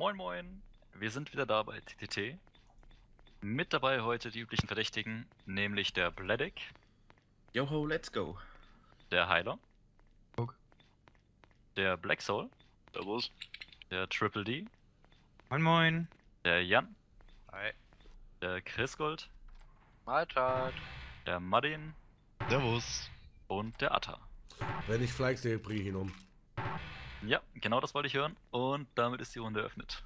Moin Moin, wir sind wieder da bei TTT. Mit dabei heute die üblichen Verdächtigen, nämlich der Bledick, Yoho, let's go. der Heiler, Guck. der Black Soul, Servus. der Triple D, Moin Moin. der Jan, Hi. der Chris Gold, Mahlzeit. der Madin Servus. und der Atta. Wenn ich Flex sehe, bringe ich ihn um. Ja, genau das wollte ich hören und damit ist die Runde eröffnet.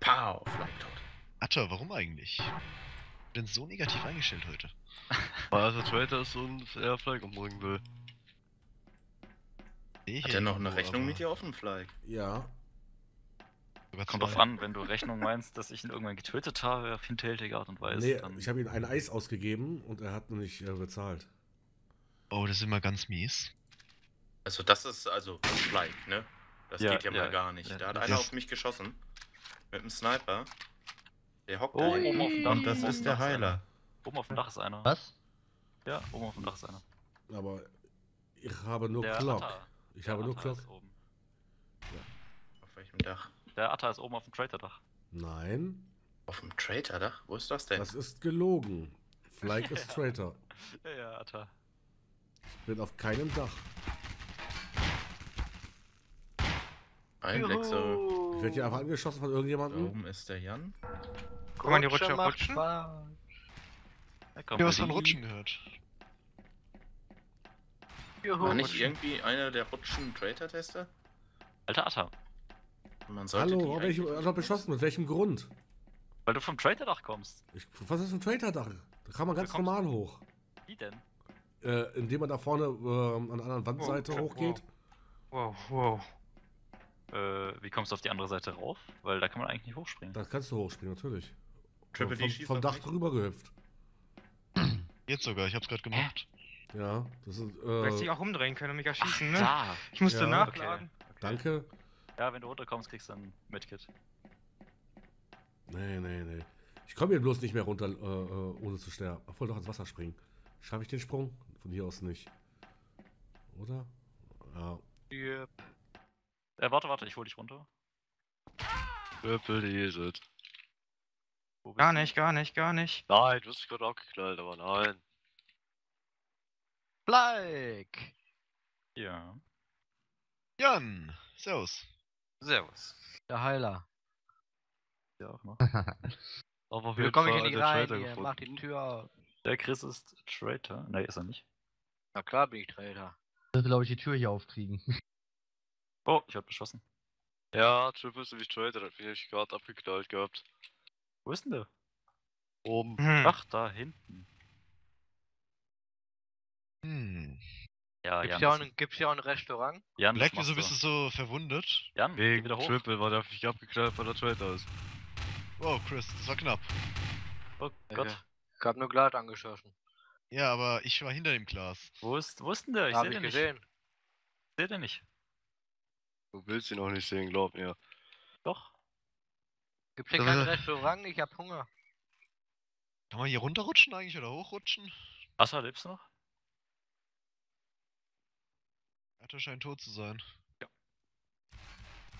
Pow, Flytot. Atta, warum eigentlich? Ich bin so negativ eingestellt heute. Weil also Trader ist und er Flag umbringen will. Ich Hat er noch eine Rechnung aber mit dir offen, Fly? Ja. Kommt drauf an, wenn du Rechnung meinst, dass ich ihn irgendwann getötet habe auf hinterhältige Art und Weise. nee, dann... ich habe ihm ein Eis ausgegeben und er hat noch nicht äh, bezahlt. Oh, das ist immer ganz mies. Also das ist also Fly, ne? Das Ja, geht ja, ja, mal gar nicht. ja, Da hat einer auf mich geschossen. Mit dem Sniper. Der hockt Oh, da oben auf dem Dach. Und das oben ist der. Heiler. Oben auf dem Dach ist einer. Was? Ja, oben auf dem Dach ist einer. Aber ich habe nur der Clock. Atta. Ich Der habe nur Atta Clock. ist oben. Auf welchem Dach? Der Atta ist oben auf dem Trader-Dach. Nein, Auf dem Traitor-Dach? Wo ist das denn? das ist gelogen. Flyke ist Traitor. Ja, ja, Atta. Ich bin auf keinem Dach. Ein Black Soul. Ich werde hier einfach angeschossen von Da irgendjemandem. oben ist der Jan. Guck mal, die Rutsche rutschen. Ich hab was von Rutschen gehört. War nicht irgendwie einer der Rutschen Traitor-Tester? Alter Atta. Hallo, warum werde ich also beschossen? Mit welchem Grund? Weil du vom Trader-Dach kommst. Ich, was ist ein Traitor-Dach? Da kann man ganz Da normal hoch. Wie denn? Äh, indem man da vorne ähm, an der anderen Wandseite Wow, hochgeht. Wow, wow. Äh, wie kommst du auf die andere Seite rauf? Weil da kann man eigentlich nicht hochspringen. Da kannst du hochspringen, natürlich. Triple D vom, vom Dach drüber gehüpft. Jetzt sogar, ich hab's gerade gemacht. Ja, das ist. Du hättest dich Äh, auch umdrehen können und mich erschießen, ne? Da. Ich musste Ja. nachladen. Okay. danke. Ja, wenn du runterkommst, kriegst du ein Medkit. Nee, nee, nee. Ich komme hier bloß nicht mehr runter, äh, äh, ohne zu sterben. Obwohl doch ins Wasser springen. Schaffe ich den Sprung? Von hier aus nicht. Oder? Ja. Yep. Äh, warte, warte, ich hol dich runter. Triple Gar nicht, gar nicht, gar nicht. Nein, du hast dich gerade abgeknallt, aber nein. Like! Ja. Jan! Servus. Servus. Der Heiler. Ja, auch noch. Aber auf Wie jeden komme ich Fall hier nicht rein? Hier, gefunden. mach die Tür auf. Der Chris ist Traitor. Nee, ist er nicht. Na klar bin ich Trader. Ich will, glaube ich, die Tür hier aufkriegen. Oh, ich werd beschossen. Ja, Triple ist nämlich Trader, hat mich gerade abgeknallt gehabt. Wo ist denn der? Oben. Hm. Ach, da hinten. Hm. Ja, Gibt's Jan. hier, auch ein, gibt's hier auch ein Restaurant? Jan, Black, wieso machst bist du so verwundet? Jan, Wegen wieder hoch. Triple, weil der mich abgeknallt, weil der Trader ist. Wow, Chris, das war knapp. Oh Okay. Gott. Ich hab nur Glad angeschossen. Ja, aber ich war hinter dem Glas. Wo ist, wo ist denn der? Ich hab seh ich den nicht. gesehen. Ich seh den nicht. Du willst ihn auch nicht sehen, glaub mir. Doch. Gibt's hier kein Restaurant? Ich hab Hunger. Kann man hier runterrutschen eigentlich oder hochrutschen? Atta, lebst du noch? Atta scheint tot zu sein. Ja.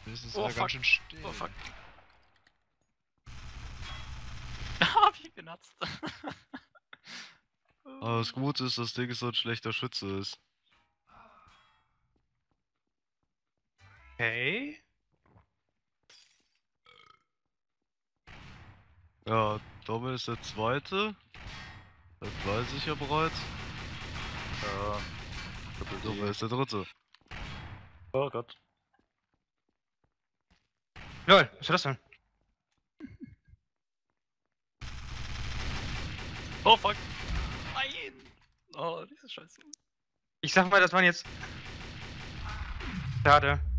Das ist Oh, ganz schön still. Oh fuck. Ah, wie genatzt. Aber das Gute ist, das Ding so ein schlechter Schütze ist. Okay. Ja, Dommel ist der zweite. Das weiß ich ja bereits. Ja. Dommel ist der dritte. Oh Gott. Lol, was ist das denn? Oh fuck. Nein. Oh, diese Scheiße. Ich sag mal, das waren jetzt. Schade.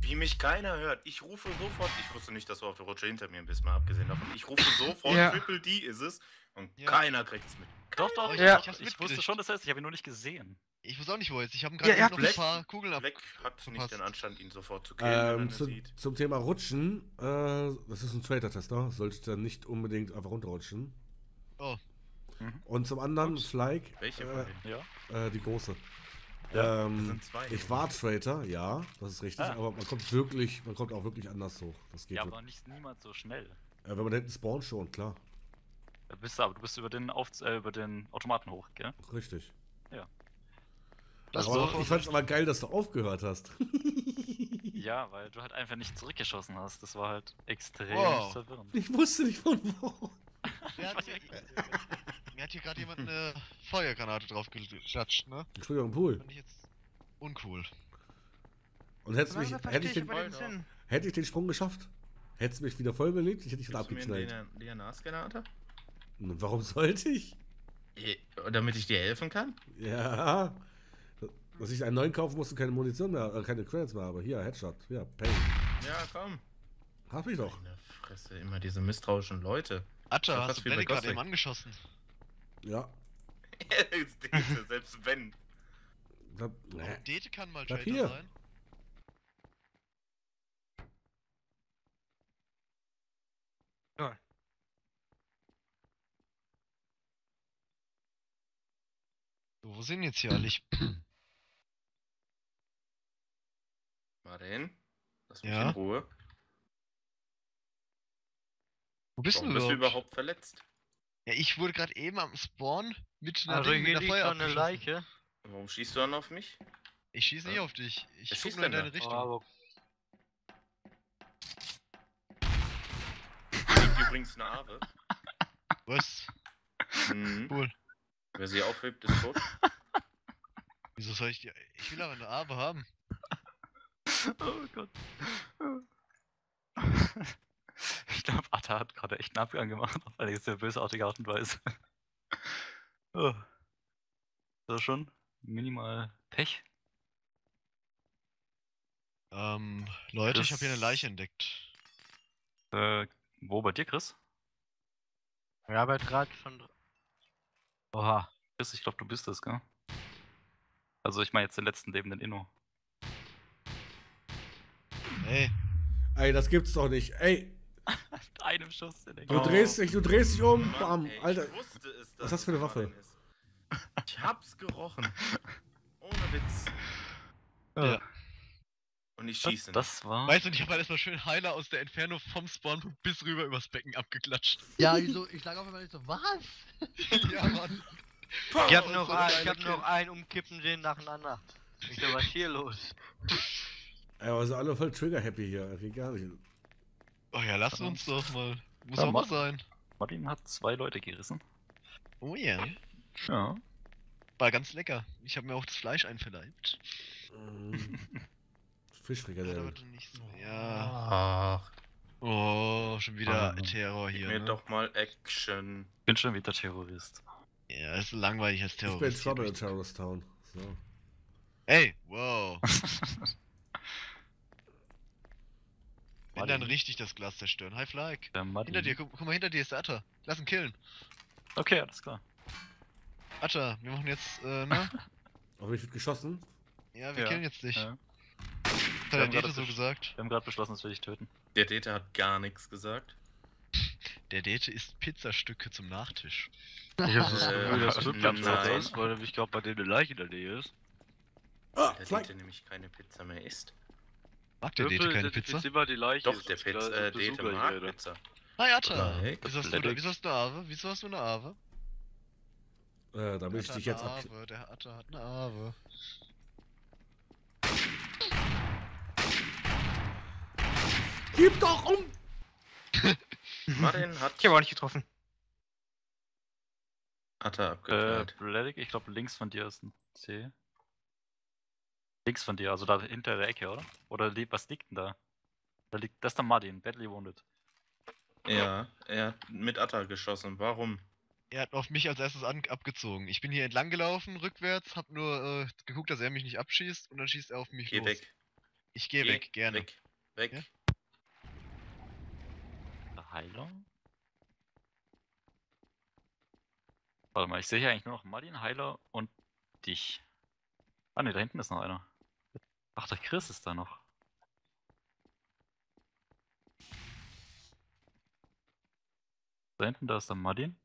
Wie mich keiner hört. Ich rufe sofort. Ich wusste nicht, dass du auf der Rutsche hinter mir bist, mal abgesehen davon. Ich rufe sofort, Ja. Triple D ist es. Und Ja. keiner kriegt's mit. Doch, doch, ich, Ja. ich, ich wusste schon, dass er ist. Ich habe ihn nur nicht gesehen. Ich weiß auch nicht, wo er ist. Ich habe gerade ja, noch ein Black- paar Kugeln ab. Black hat nicht verpasst. den Anstand, ihn sofort zu killen, Ähm, zu, zum Thema Rutschen, äh, das ist ein Trader-Tester, sollte dann nicht unbedingt einfach runterrutschen. Oh. Mhm. Und zum anderen. Flyke, Welche äh, von denen? Ja. äh, die große. Wir Ähm, ich war Traitor, ja, das ist richtig, Ah. aber man kommt wirklich, man kommt auch wirklich anders hoch. Das geht Ja, aber nicht niemals so schnell. Äh, wenn man hinten spawnt schon, klar. Da bist du, aber du bist über den, Auf äh, über den Automaten hoch, gell? Richtig. Das aber ich fand's aber geil, dass du aufgehört hast. Ja, weil du halt einfach nicht zurückgeschossen hast. Das war halt extrem Wow. verwirrend. Ich wusste nicht von wo. Mir hat, hier, gerade jemand eine Feuergranate drauf geklatscht, ne? Entschuldigung, Pool. Fand ich jetzt uncool. Und hättest mich, Langsam hätte ich, den, hätte ich den Sprung geschafft, hättest du mich wieder vollbelebt, ich hätte dich wieder du abgeknallt. DNA-Scanner, warum sollte ich? Eh, Damit ich dir helfen kann? Ja. Dass ich einen neuen kaufen musste, keine Munition mehr, äh, keine Credits mehr, aber hier, Headshot. Ja, Pain. Ja, komm. Hab ich doch. Meine Fresse, immer diese misstrauischen Leute. Atta, hast du gerade eben angeschossen? Ja. Jetzt Dete, Selbst wenn. Da, nee. Dete kann mal Bleib Traitor hier. sein. Ja. So, wo sind jetzt hier alle? Ich, Martin, lass mich Ja? in Ruhe. wo bist Warum du bist du überhaupt? überhaupt verletzt? Ja, ich wurde gerade eben am Spawn mit einer, Also Ding, mit einer Feuer eine. Leiche. Warum schießt du dann auf mich? Ich schieße nicht Ja. auf dich. Ich schießt nur in deine da? Richtung. Oh, übrigens eine Ave. Was? Mhm. Cool. Wer sie aufhebt, ist tot. Wieso soll ich die... Ich will aber eine Arbe haben. Oh Gott. Ich glaube, Atta hat gerade echt einen Abgang gemacht, auf eine sehr bösartige Art und Weise. Oh. Das ist schon minimal Pech. Ähm, Leute, ich habe hier eine Leiche entdeckt. Äh, wo bei dir, Chris? ja, aber gerade schon. Oha. Chris, ich glaube, du bist es, gell? Also, ich meine jetzt den letzten lebenden Inno. Hey, Ey, das gibt's doch nicht. Ey, einem Schuss in den du drehst dich, du drehst dich um. Mann, Bam, ey, Alter. Ich wusste es, Was hast du für eine Waffe? Ich hab's gerochen. Ohne Witz. Ja. Und ich Das, schieße. das war. weißt du, ich habe halt erstmal schön Heiler aus der Entfernung vom Spawn bis rüber übers Becken abgeklatscht. Ja, wieso? Ich lag auf einmal nicht so, was? ja, Mann. Ich hab noch, so ein ein, ich hab noch einen umkippen sehen nacheinander. Ich so, was hier los? Ey, aber sind alle voll trigger-happy hier. Das geht gar nicht. Oh ja, lass uns doch mal. Muss Ja, auch mal sein. Martin hat zwei Leute gerissen. Oh ja. Ja. War ganz lecker. Ich habe mir auch das Fleisch einverleibt. Hat Fischfrikadelle. aber nicht so. Ja. Ach, Oh, schon wieder Ah. Terror gib hier. mir Ne? doch mal Action. Bin schon wieder Terrorist. Ja, ist langweilig als Ich bin Terrorist. Trouble hier in Terrorist Town. So. Ey, wow. Wenn dann richtig das Glas zerstören. High Flag. Hinter dir, guck, guck mal, hinter dir ist der Atta. Lass ihn killen. Okay, alles klar. Atta, wir machen jetzt, äh, ne? Aber ich wird geschossen. Ja, wir Ja, killen jetzt dich. Ja. Hat Wir der haben Dete gerade so gesagt. Wir haben gerade beschlossen, dass wir dich töten. Der Dete hat gar nichts gesagt. Der Dete isst Pizzastücke zum Nachtisch. Ich hab das Äh, Gefühl, das stimmt ganz nein. kurz aus, weil ich glaube, bei dem eine Leiche in der Nähe ist. Ah, Der. Dete nämlich keine Pizza mehr isst. Mag der Dete keine Pizza? Ist immer die Leiche. Doch, der Pizza, ist äh, das Dete mag hier? Pizza. Hi Atta! Wieso hast, du, wieso hast du eine Ave? Wieso hast du eine Ave? Äh, damit ich dich jetzt ab. Ave, der Atta hat eine Ave. Gib doch um! Martin hat Ich habe auch nicht getroffen. Atta Äh, abgeknallt. Bledig, ich glaube links von dir ist ein C. Links von dir, also da hinter der Ecke, oder? Oder li was liegt denn da? Da liegt, das ist der Martin, badly wounded. ja, er hat mit Atta geschossen. Warum? Er hat auf mich als erstes an, abgezogen. Ich bin hier entlang gelaufen, rückwärts, hab nur äh, geguckt, dass er mich nicht abschießt und dann schießt er auf mich Geh los. weg. Ich gehe weg, gerne. Weg. Weg. Ja? Der Heiler? Warte mal, ich sehe hier eigentlich nur noch Martin, Heiler und dich. Ah ne, da hinten ist noch einer. Ach, der Chris ist da noch. Da hinten, da ist der Martin.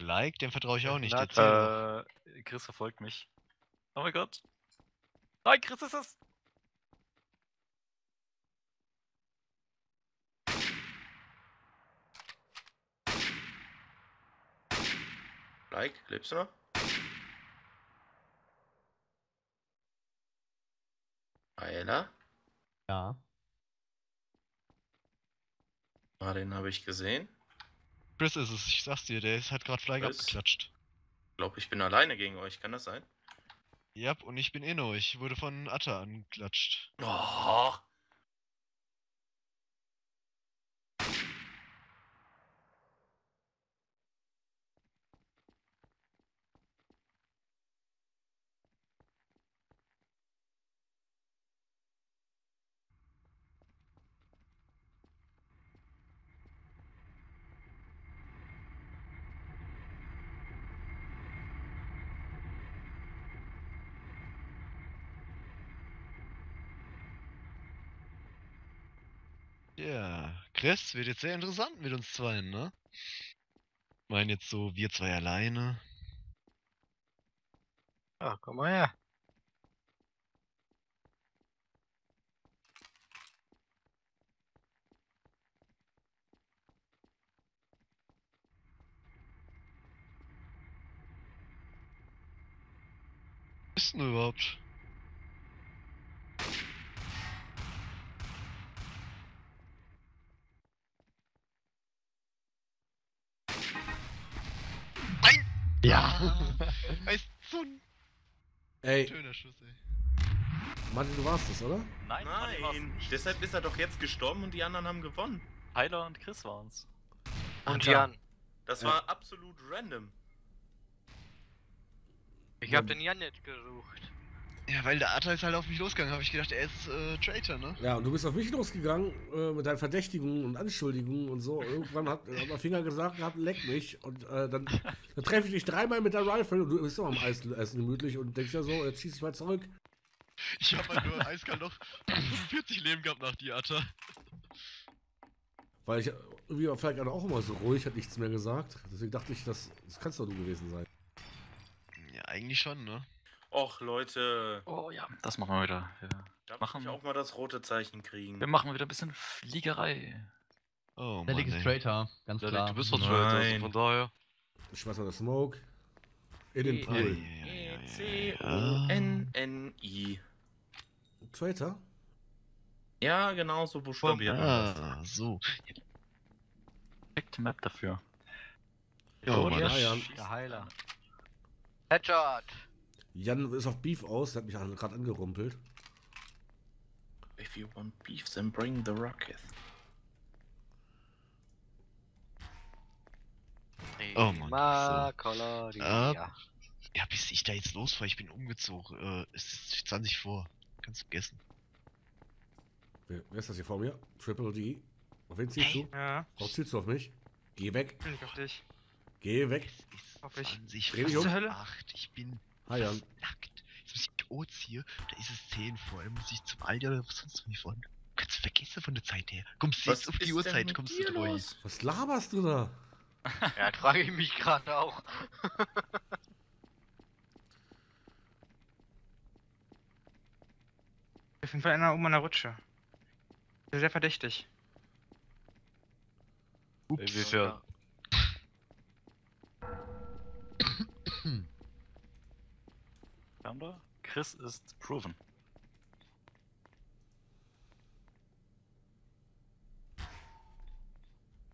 Like, dem vertraue ich auch nicht. Na, Der. Äh, Chris verfolgt mich. Oh mein Gott. Nein, Chris ist es! Like, lebst du noch? Heiler? Ja. Ah, den habe ich gesehen. Chris ist es, ich sag's dir, der ist, hat gerade Flying abgeklatscht. Ich glaube, ich bin alleine gegen euch. Kann das sein? Ja, und ich bin Inno, ich wurde von Atta angeklatscht. Oh. Ja, Chris, wird jetzt sehr interessant mit uns zweien, ne? Ich meine jetzt so, wir zwei alleine. Ja, komm mal her. Was ist denn überhaupt? Ja. Weißt so ein Ey, schöner Schuss, ey. Martin, du warst es, oder? Nein, Nein, nicht. deshalb ist er doch jetzt gestorben und die anderen haben gewonnen. Heiler und Chris waren's. Und Alter, Jan. Das Ja. war absolut random. Ich hab den Jan nicht gesucht. Ja, weil der Atta ist halt auf mich losgegangen, habe ich gedacht, er ist äh, Traitor, ne? Ja, und du bist auf mich losgegangen äh, mit deinen Verdächtigungen und Anschuldigungen und so. Irgendwann hat, hat mein Finger gesagt, gehabt, leck mich. Und äh, dann, dann treffe ich dich dreimal mit der Rifle und du bist doch am Eis essen gemütlich und denkst ja so, jetzt schieß ich mal zurück. Ich habe halt nur eiskalt noch 45 Leben gehabt nach die Atta. Weil ich irgendwie war vielleicht auch immer so ruhig, hat nichts mehr gesagt. Deswegen dachte ich, das, das kannst doch du gewesen sein. Ja, eigentlich schon, ne? Och, Leute. Oh ja, das machen wir wieder. Wir, Darf Machen ich wir. auch mal das rote Zeichen kriegen? wir machen wieder ein bisschen Fliegerei. Oh Der Mann, ey. Traitor, ganz Ja, klar. du bist doch Traitor, also von daher. Ich schmeiß mal das Smoke in den E- Pool. E-C-O-N-N-I. Traitor? Ja, genau so buchstabiert. Ah, so. Perfekte Map dafür. Oh Mann. ja, ja. Der Heiler. Headshot. Jan ist auf Beef aus, der hat mich gerade angerumpelt. If you want beef, then bring the rocket. Oh Mann, Ma so. Ab. Ja, bis ich da jetzt losfahre, ich bin umgezogen. Äh, es ist 20 vor. Kannst du vergessen. Wer, wer ist das hier vor mir? Triple D. Auf wen ziehst du? Ja, Warum zielst du auf mich? Geh weg. bin ich auf dich. Geh weg. Es ist Hoffe ich. 20 Dreh dich vor um. Hölle? 8. Ich bin Hi Jan. nackt. Jetzt muss ich die Uhr ziehen. Da ist es 10 vor. Dann muss ich zum Alter oder was sonst wie von. Kannst du vergessen von der Zeit her. Kommst du jetzt auf die Uhrzeit, kommst du treu. Was laberst du da? Ja, frage ich mich gerade auch. Auf jeden Fall einer um an der Rutsche. Sehr verdächtig. Inwiefern? Founder? Chris ist proven.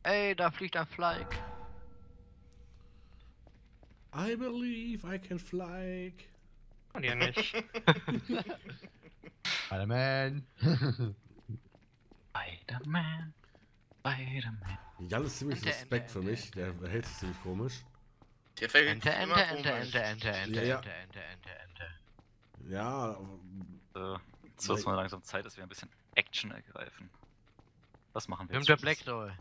Ey, da fliegt ein Flyke. I believe I can fly. Und ja nicht. Spider-Man. Spider-Man. Spider-Man. Jan ist ziemlich Ente, suspekt Ente, für Ente, mich. Der verhält sich ziemlich komisch. Der fällt Ente, Ente, immer Ente, komisch. Ente, Ente, Ente, Ja, ja. Ente, Ente, Ente, Ente. Ja, So, jetzt wird es mal langsam Zeit, dass wir ein bisschen Action ergreifen. Was machen wir Wir haben jetzt? der Black Doll.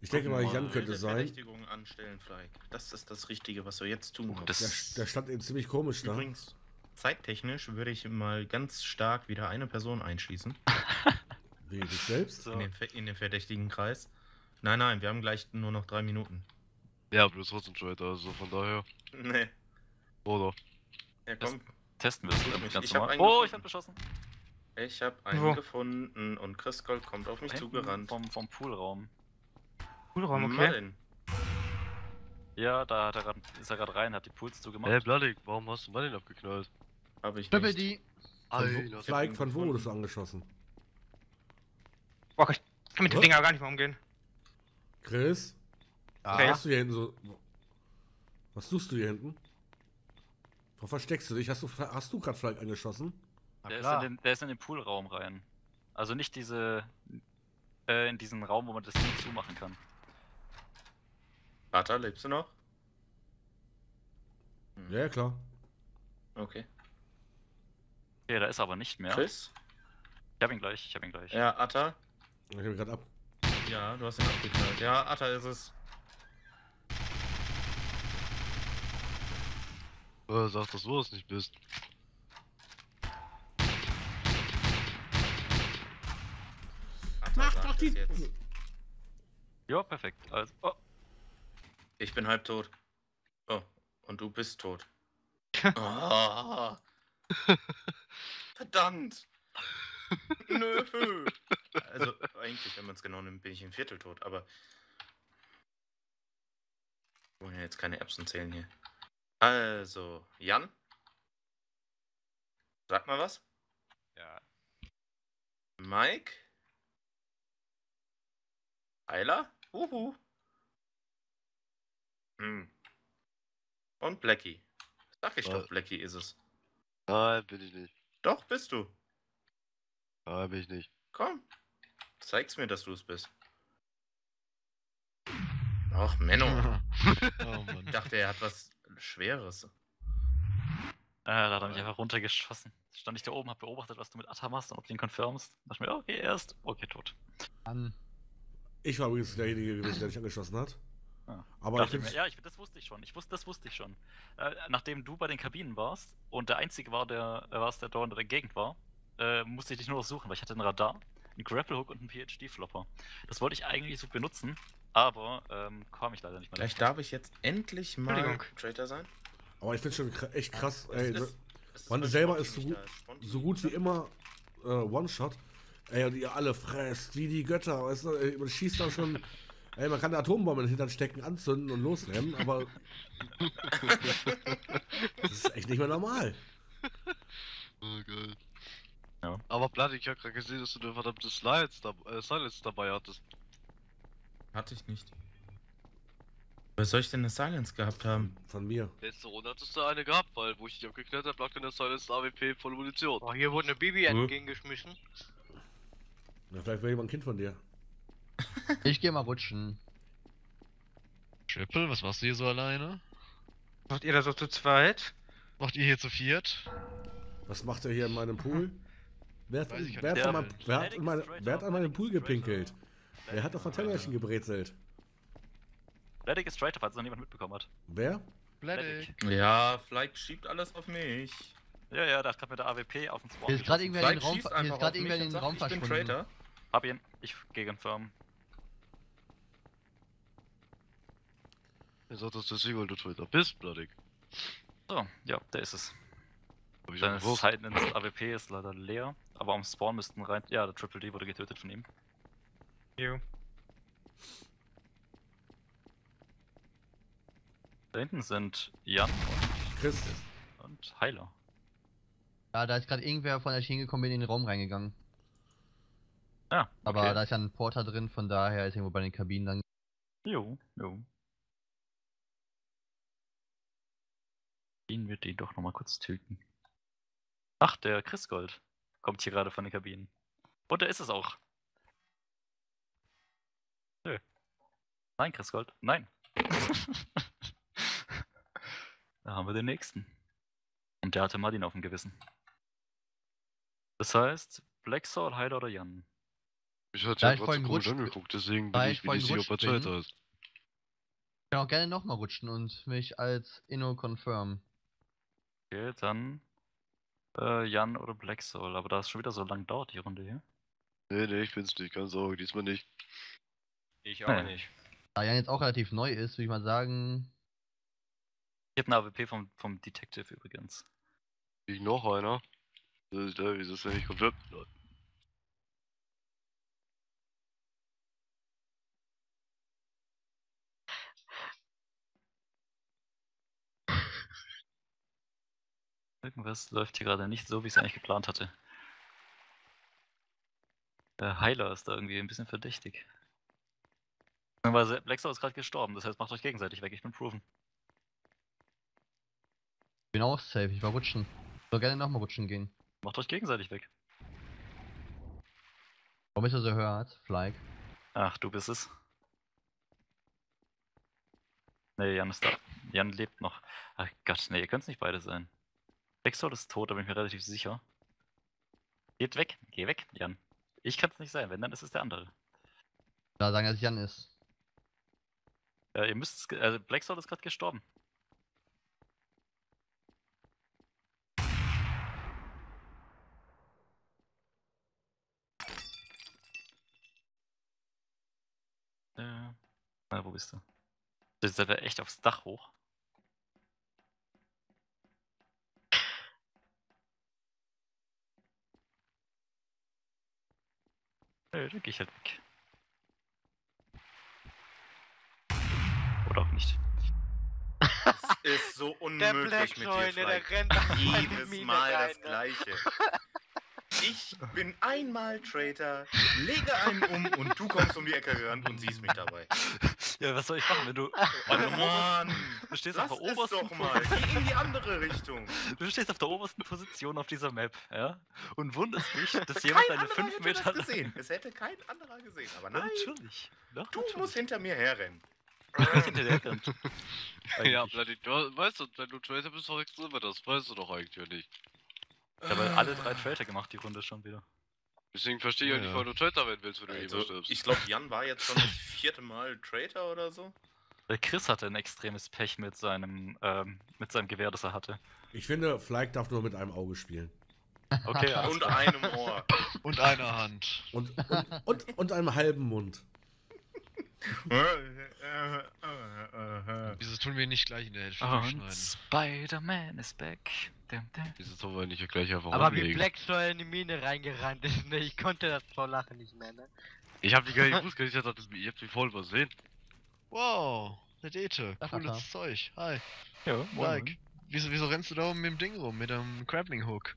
ich denke mal, wir Jan könnte sein. Verdächtigung anstellen, Flyke. Das ist das Richtige, was du jetzt tun Oh, musst. das- Der, der stand eben ziemlich komisch da. Übrigens, zeittechnisch würde ich mal ganz stark wieder eine Person einschließen Wie dich selbst? So, in, den, in den verdächtigen Kreis. Nein, nein, wir haben gleich nur noch drei Minuten. Ja, aber du bist trotzdem Traitor, also von daher. Nee. Oder? Ja, komm. testen Ähm, mich. ganz Ich hab normal. Oh, ich hab beschossen. Ich habe einen Wo? gefunden und Chris Gold kommt auf mich hinten zugerannt. Vom, vom Poolraum. Poolraum, okay. Martin. Ja, da hat er grad, ist er gerade rein, hat die Pools zugemacht. Ey, Bloody, warum hast du Martin abgeknallt? Hab ich nicht. D. Von, wo- Alter, Fleig, von wo wurdest du angeschossen? Boah, ich kann mit dem? Ding aber gar nicht mehr umgehen. Chris? Ja. Was machst du hier hinten so? Was suchst du hier hinten? Wo versteckst du dich? Hast du, hast du gerade Fleig angeschossen? Der ist, den, der ist in den Poolraum rein. Also nicht diese. Äh, in diesen Raum, wo man das Ding zumachen kann. Vater, lebst du noch? Hm, Ja, ja, klar. Okay. Okay, da ist er aber nicht mehr. Chris? Ich hab ihn gleich, ich hab ihn gleich. Ja, Atta? Ich hab gerade ab. Ja, du hast ihn abgeknallt. Ja, Atta ist es. Äh, sag, dass du es nicht bist. Atta Mach doch die. jetzt. Ja, perfekt. Also, oh, Ich bin halb tot. Oh, und du bist tot. oh. Verdammt! Nö! Also, eigentlich, wenn man es genau nimmt, bin ich ein Viertel tot, aber. Wir wollen ja jetzt keine Erbsen zählen hier. Also, Jan? Sag mal was. ja. Mike? Eiler? Uhu. Hm. Und Blackie. Sag ich Äh. doch, Blackie ist es. Nein, bin ich nicht. Doch, bist du. Nein, bin ich nicht. Komm. Zeig's mir, dass du es bist. Ach, Menno. oh. Ich dachte, er hat was Schweres. Äh, da hat er mich einfach runtergeschossen. Stand ich da oben, hab beobachtet, was du mit Atta machst und ob du ihn confirmst. Dachte mir, okay, erst. Okay, tot. An. Ich war übrigens derjenige gewesen, der dich angeschossen hat. Ah. Aber ich Dachte mir, find's, ja, ich, das wusste ich schon. Ich wusste, das wusste ich schon. Äh, nachdem du bei den Kabinen warst und der einzige war, der äh, warst, der dort in der Gegend war, äh, musste ich dich nur noch suchen, weil ich hatte einen Radar, einen Grapple Hook und einen PhD-Flopper. Das wollte ich eigentlich so benutzen, aber ähm, kam ich leider nicht mehr. Vielleicht darf ich jetzt endlich mal Entschuldigung. Traitor sein. aber ich finde schon echt krass. Ey, ist- es ist, Man weil selber ist so gut- ist. So gut wie immer äh, One-Shot. Ey, und ihr alle fresst wie die Götter. Weißt du, ey, man schießt da schon. Ey, man kann eine Atombombe in den Hintern stecken, anzünden und losrennen, aber. das ist echt nicht mehr normal. Oh, geil. Ja. Aber Bloody, ich hab grad gesehen, dass du eine verdammte Slides dab äh, Silence dabei hattest. Hatte ich nicht. Was soll ich denn eine Silence gehabt haben? Von mir. Letzte Runde hattest du eine gehabt, weil wo ich dich abgeknallt hab, lag in der Silence AWP volle Munition. Boah, hier wurde eine Bibi Hm? entgegengeschmissen. Na, vielleicht wäre jemand ein Kind von dir. Ich geh mal rutschen. Triple, was machst du hier so alleine? Macht ihr da so zu zweit? Macht ihr hier zu viert? Was macht er hier in meinem Pool? Wer hat, wer hat, gar an, mein, wer hat, meine, straight wer hat an meinen Medic Pool gepinkelt? Wer hat auf ein Tellerchen gebrezelt? Ledig ist straight up, falls noch niemand mitbekommen hat. Wer? Bledig. Ja, Fleck schiebt alles auf mich. Ja, ja, da hat gerade mit der AWP auf den Spawn. Hier ist gerade irgendwer in den Raum, hier ist gerade irgendwer in den Raum ich bin verschwunden. Traitor. Hab ihn, ich gegen Firm. Er sagt, dass du weil du Twitter bist, Bloody. So, ja, der ist es. Hab ich schon Seine. Zeit ins AWP ist leider leer, aber am Spawn müssten rein. Ja, der Triple D wurde getötet von ihm. Jo. Da hinten sind Jan und, Chris. und Heiler. Ja, da ist gerade irgendwer von der Schiene gekommen, bin in den Raum reingegangen. Ja, Aber okay. da ist ja ein Porter drin, von daher ist irgendwo bei den Kabinen dann. Jo, jo. Ihn wird die doch nochmal kurz töten. Ach, der Chris Gold kommt hier gerade von den Kabinen. Und da ist es auch. Nö. Nein, Chris Gold. Nein. da haben wir den nächsten. Und der hatte Martin auf dem Gewissen. Das heißt, Black Soul, Heiler oder Jan? Ich hatte ja gerade komisch angeguckt, deswegen bin ich ich mir nicht sicher, ob er Traitor ist. Ich kann auch gerne nochmal rutschen und mich als Inno confirm. Okay, dann äh, Jan oder Black Soul. Aber da es schon wieder so lang dauert, die Runde hier. Nee, nee, ich bin's nicht, keine Sorge, diesmal nicht. Ich auch Ja. nicht. Da Jan jetzt auch relativ neu ist, würde ich mal sagen, Ich habe eine AWP vom, vom Detective übrigens. Liegt noch einer. Das ist der, wieso ist der nicht komplett? Irgendwas läuft hier gerade nicht so, wie ich es eigentlich geplant hatte. Der Heiler ist da irgendwie ein bisschen verdächtig. Beziehungsweise Blackstar ist gerade gestorben, das heißt, macht euch gegenseitig weg, ich bin proven. Bin auch safe, ich war rutschen. Soll gerne nochmal rutschen gehen. Macht euch gegenseitig weg. Warum ist er so hört? Flyke. Ach, du bist es. Nee, Jan ist da. Jan lebt noch. Ach Gott, nee, ihr könnt nicht beide sein. Blackstar ist tot, da bin ich mir relativ sicher. Geht weg, geh weg, Jan. Ich kann es nicht sein, wenn, dann ist es der andere. Da sagen, dass es Jan ist. Ja, ihr müsst es. Also Blackstar ist gerade gestorben. Äh, na, wo bist du? Jetzt seid ihr echt aufs Dach hoch. Nö, dann geh ich halt weg. Oder auch nicht. Das ist so Der unmöglich mit dir, Blacksäule, der rennt Jedes Mal rein, das ne? Gleiche. Ich bin einmal Traitor, lege einen um und du kommst um die Ecke gerannt und siehst mich dabei. Ja, was soll ich machen, wenn du. Oh Mann, du stehst lass auf der obersten doch mal. Geh in die andere Richtung. Du stehst auf der obersten Position auf dieser Map, ja? Und wunderst dich, dass jemand deine anderer 5 hätte Meter. das gesehen. Es hätte kein anderer gesehen. Aber nein, natürlich. Doch, du natürlich. musst hinter mir herrennen. Ja. Bloody, du weißt du, wenn du Traitor bist, verwechselst du immer das. Weißt du doch eigentlich nicht. Ich habe alle drei Traitor gemacht, die Runde schon wieder. Deswegen verstehe ich auch Ja, nicht, warum du Traitor werden willst, wenn du Also, stirbst. ich glaube, Jan war jetzt schon das vierte Mal Traitor oder so. Chris hatte ein extremes Pech mit seinem, ähm, mit seinem Gewehr, das er hatte. Ich finde, Flyke darf nur mit einem Auge spielen. Okay, alles Und einem Ohr. Und einer Hand. Und, und, und, und einem halben Mund. Wieso tun wir nicht gleich in der Hälfte Und schneiden? Spider-Man is back. Wieso sollen wir nicht gleich einfach Aber wie umlegen? Blacksäule in die Mine reingerannt ist, ne? Ich konnte das vor Lachen nicht mehr, ne? Ich hab die gar nicht gewusst, ich hab das- ich hab die voll übersehen. Wow, der Dete. Ach, Cooles Alter. Zeug. Hi. Ja, moin, Like. Wieso, wieso rennst du da oben mit dem Ding rum? Mit dem Grappling Hook?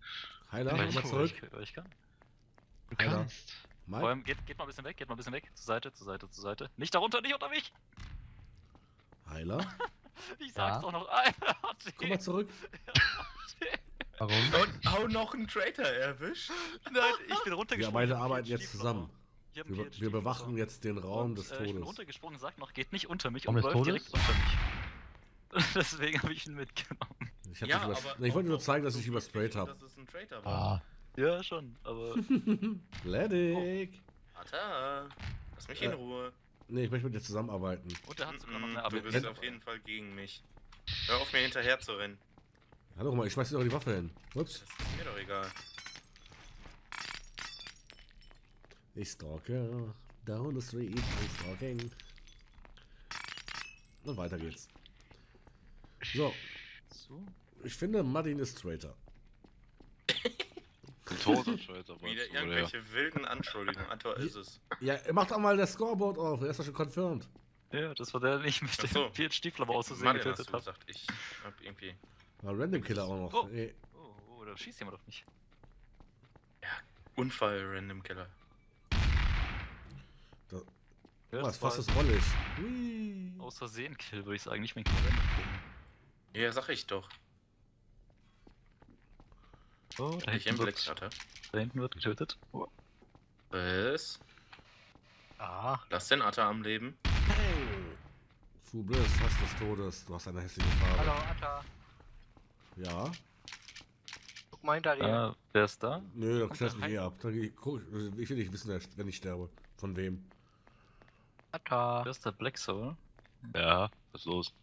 Heiler, mal ich, zurück. ich, ich kann. Du Alter. kannst. Vor Mike, allem, geht, geht mal ein bisschen weg, geht mal ein bisschen weg. Zur Seite, zur Seite, zur Seite. Nicht darunter, nicht unter mich! Heiler, Ich sag's Ja. doch noch einmal. komm mal zurück. Warum? Und auch noch einen Traitor erwischt. Nein, ich bin runtergesprungen. Wir beide arbeiten jetzt zusammen. Wir, wir bewachen jetzt den Raum Und, des äh, Ich bin Todes. runtergesprungen, sagt noch, geht nicht unter mich und des läuft direkt Todes? unter mich. Deswegen habe ich ihn mitgenommen. Ich, Ja, aber ich wollte nur zeigen, dass ich übersprayt habe. Dass es ein Traitor war. Ah, Ja, schon, aber. Ledig. Ata, lass mich Äh, in Ruhe. Nee, ich möchte mit dir zusammenarbeiten. Und er hat sogar noch Mm, eine du bist auf jeden Fall gegen mich. Hör auf mir hinterher zu rennen. Hallo, mal, ich schmeiß dir doch die Waffe hin. Ups. Das ist mir doch egal. Ich stalke. Down the street, I'm stalking. Und weiter geht's. So, So. ich finde, Martin ist Traitor. Ein toter Traitor, Wieder irgendwelche wilden Anschuldigungen. Ata ist es. Ja, mach doch mal das Scoreboard auf. Er ist doch schon confirmed. Ja, das war der, den ich mit so. dem PhD-Flopper aus Versehen Martin hast getötet du habe. gesagt. Ich hab irgendwie. War Random Killer auch noch. Oh. Nee. Oh, oh, da schießt jemand auf mich. Unfall, Random Killer. Da, Ja, was, was ist rollig? Hui. Aus Versehen Kill, würde ich sagen, nicht mehr ein Random Kill. Ja, sag ich doch. Oh, da Ich hinten, wird, Shutter. da hinten wird getötet. Oh. Was? Ah, Lass den Atta am Leben. Bang. Fubles, Hass des Todes. Du hast eine hässliche Farbe. hallo Atta. Ja? Guck mal hinter dir. Ah, wer ist da? Nö, da knallt mich eh ab. Da ich, guck, ich will nicht wissen, wenn ich sterbe. Von wem. Atta. Wer ist der Black Soul? Ja, was ist los?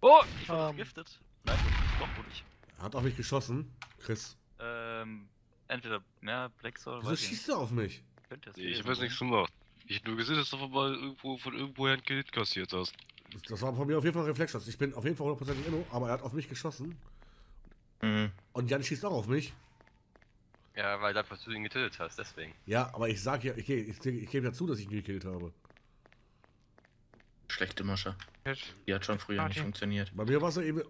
Oh, ich wurde Ähm. vergiftet. Nein, nicht. Doch, wurde ich. Er hat auf mich geschossen. Chris. Ähm, entweder, ja, Black Soul, Wieso weiß ich schießt du auf mich? nicht. Könnte es Nee, ich gewesen hab jetzt sein. nichts gemacht. Ich hab nur gesehen, dass du von mal irgendwo von irgendwoher ein Kredit kassiert hast. Das- Das war von mir auf jeden Fall ein Reflexschuss. Ich bin auf jeden Fall hundertprozentig Inno, aber er hat auf mich geschossen. Und Jan schießt auch auf mich. Ja, weil einfach du ihn getötet hast, deswegen. Ja, aber ich sag ja, ich, ich, ich gebe ja zu, dass ich ihn gekillt habe. Schlechte Masche. Die hat schon früher nicht funktioniert. Bei mir war es ja eben.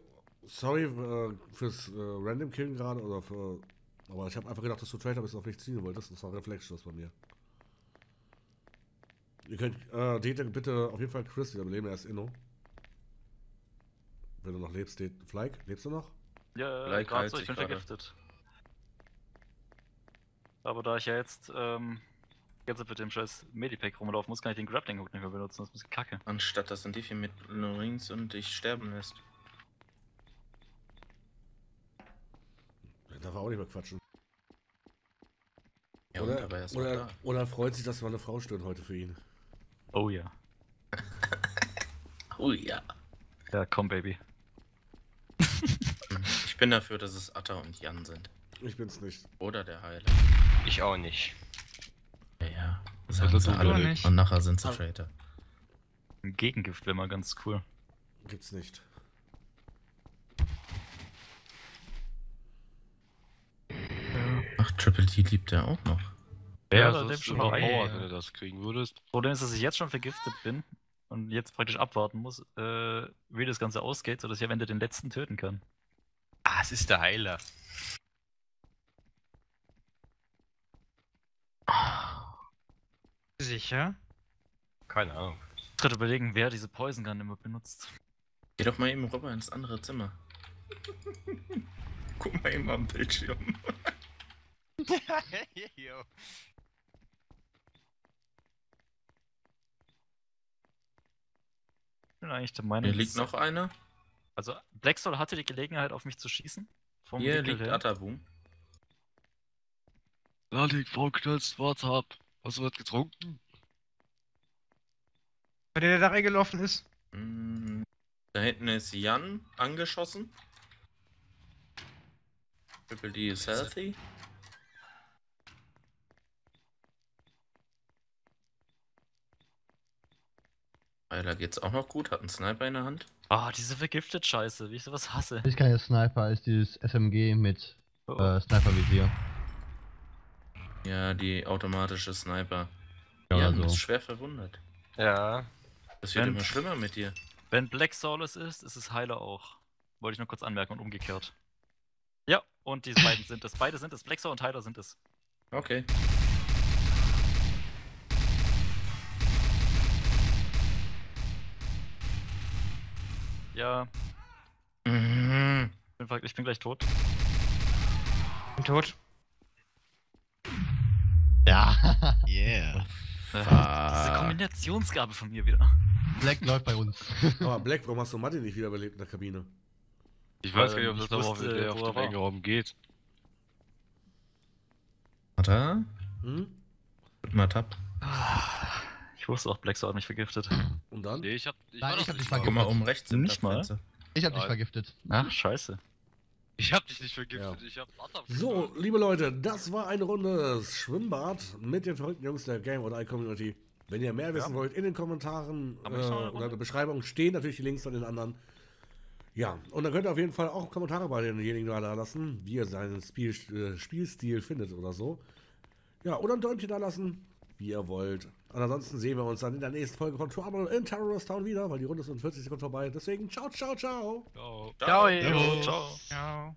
Sorry äh, fürs äh, Random Killen gerade oder für. Aber ich habe einfach gedacht, dass du Traitor bist und auf mich ziehen wolltest. Das war ein Reflexschuss bei mir. Ihr könnt, äh, Dete, bitte auf jeden Fall Chris wiederbeleben, er ist Inno. Wenn du noch lebst, Det Flyke, lebst du noch? Ja, Like gerade so, ich sich bin gerade. vergiftet. Aber da ich ja jetzt ähm, jetzt mit dem scheiß Medipack rumlaufen muss, kann ich den Grappling Hook nicht mehr benutzen. Das ist ein bisschen kacke. Anstatt dass ein Diffie mit Rings und dich sterben lässt. Der darf auch nicht mehr quatschen. Ja, oder, er oder, da. oder freut sich, dass meine Frau stören heute für ihn. Oh ja. Oh ja. Ja, komm, Baby. Ich bin dafür, dass es Atta und Jan sind. Ich bin's nicht. Oder der Heiler. Ich auch nicht. Ja, ja. Das ist sie alle. nicht. Und nachher sind sie Ah. Traitor. Ein Gegengift wäre mal ganz cool. Gibt's nicht. Ach, Triple T liebt er auch noch. Ja, Ja, da sonst dem schon Mauer, ein. wenn du das kriegen würdest. Problem ist, dass ich jetzt schon vergiftet bin und jetzt praktisch abwarten muss, äh, wie das Ganze ausgeht, sodass ich am Ende den letzten töten kann. Ah, es ist der Heiler. Sicher? Keine Ahnung. Ich gerade überlegen, wer diese Poison Gun immer benutzt. Geh doch mal eben rüber ins andere Zimmer. Guck mal eben am Bildschirm. Ich bin eigentlich der Meinung, Hier liegt noch einer. Also, Black Soul hatte die Gelegenheit, auf mich zu schießen. Vom Hier Winkel liegt. Attaboom. Da liegt Frau Knölz, warte ab. Hast du was getrunken? Bei der der da reingelaufen ist? Mm, Da hinten ist Jan angeschossen. Triple D ist healthy. Heiler geht's auch noch gut, hat einen Sniper in der Hand. Ah, diese vergiftet Scheiße, wie ich sowas hasse. Ist keine Sniper, ist dieses SMG mit Oh, oh. äh, Sniper-Visier. Ja, die automatische Sniper. Ja, Jan oder ist so. schwer verwundert. Ja. Das wird Wenn- immer schlimmer mit dir. Wenn Black Soul es ist, ist es Heiler auch. Wollte ich nur kurz anmerken und umgekehrt. Ja, und diese beiden sind es. Beide sind es. Black Soul und Heiler sind es. Okay. Ja, Mhm. ich bin, ich bin gleich tot. Bin tot. Ja. Yeah. Äh, diese Ah. Kombinationsgabe von mir wieder. Black läuft bei uns. Aber Black, warum hast du Martin nicht wiederbelebt in der Kabine? Ich weiß Ähm, gar nicht, ob das ich aber auf, wusste, der auf wo er dem war. engen Raum geht. Warte. Hm? Gib mal Tab. Ich wusste auch, Black Soul hat mich vergiftet. Und dann? Nee, ich hab. Ich, Nein, war ich hab dich mal- Guck mal oben rechts im Nicht mal? Ich hab dich vergiftet. Ach, scheiße. Ich hab dich nicht vergiftet, Ja. ich hab Atta So, liebe Leute, das war eine Runde Schwimmbad mit den verrückten Jungs der Game oder Community. Wenn ihr mehr wissen wollt, in den Kommentaren äh, oder in der Beschreibung stehen natürlich die Links von den anderen. Ja, und dann könnt ihr auf jeden Fall auch Kommentare bei denjenigen da lassen, wie ihr seinen Spiel, äh, Spielstil findet oder so. Ja, oder ein Däumchen da lassen, wie ihr wollt. Und ansonsten sehen wir uns dann in der nächsten Folge von Trouble in Terrorist Town wieder, weil die Runde ist in 40 Sekunden vorbei. Deswegen ciao, ciao, ciao. Ciao. Ciao. Jo, ciao. Ja.